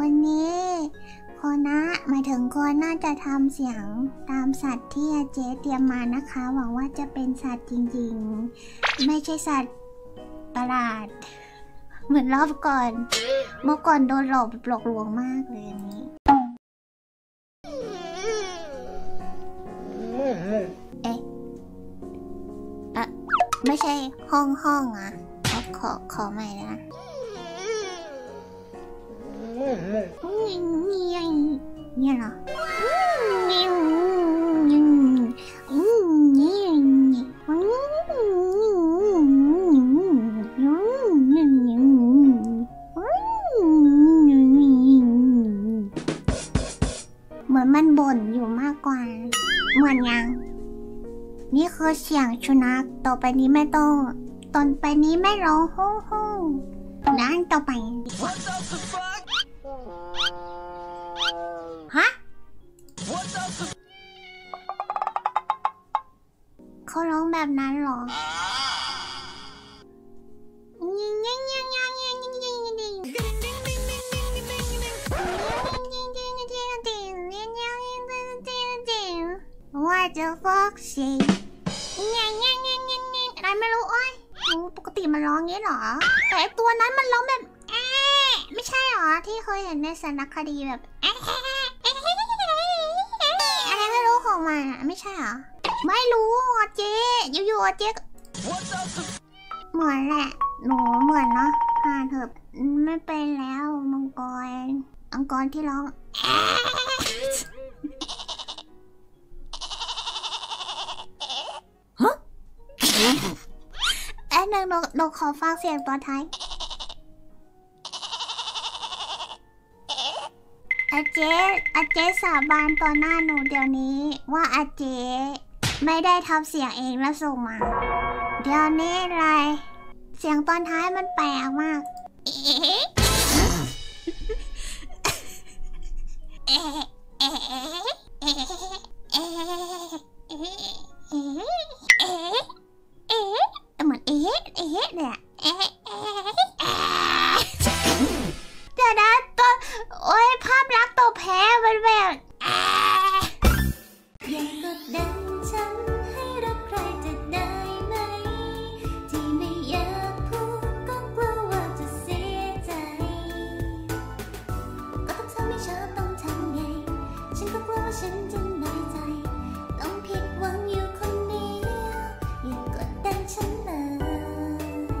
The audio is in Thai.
วันนี้โคนะหมายถึงโคน่าจะทำเสียงตามสัตว์ที่อาเจ๊เตรียมมานะคะ หวังว่าจะเป็นสัตว์จริงๆ ไม่ใช่สัตว์ประหลาด เหมือนรอบก่อน เมื่อก่อนโดนหลอกแบบหลอกลวงมากเลยอันนี้เอ๊ะอะไม่ใช่ห้องห้องอะขอขอขอใหม่นะ มันบ่นอยู่มากกว่า เหมือนยัง นี่คือเสียงชุนักต่อไปนี้ไม่ต้องตอนไปนี้ไม่ร้องห้องห้องนั่นต่อไป ฮะเขาร้องแบบนั้นเหรอาจะฟอกสิเงี้ยเงี้ยเงี้ยเงี้ยเงี้ยอะไรไม่รู้โอ้ยโอ้ปกติมันร้องงี้เหรอ แต่ไอตัวนั้นมันร้องแบบแอะไม่ใช่เหรอที่เคยเห็นในสารคดีแบบแอะอะไรไม่รู้ของมันอะไม่ใช่เหรอ ไม่รู้อเจ๊อยู่ๆอะเจ๊ก็เหมือนแหละหนูเหมือนเนาะผ่านเถอะไม่เป็นแล้วมังกรมังกรที่ร้องึงหนูหนูขอฟังเสียงตอนท้ายอาเจ๊อาเจ๊สาบานต่อหน้าหนูเดี๋ยวนี้ ว่าอาเจ๊ไม่ได้ทำเสียงเองแล้วส่งมา เดี๋ยวนี้อะไรเสียงตอนท้ายมันแปลกมากเอ๊ะเอ๊ะเอ๊ะ อ๊ะเอ๊ะเนี่ยเอ๊ะเอ๊ะเดี๋ยวนะตัวโอ้ยภาพลักษณ์ตัวแพ้มันแบบ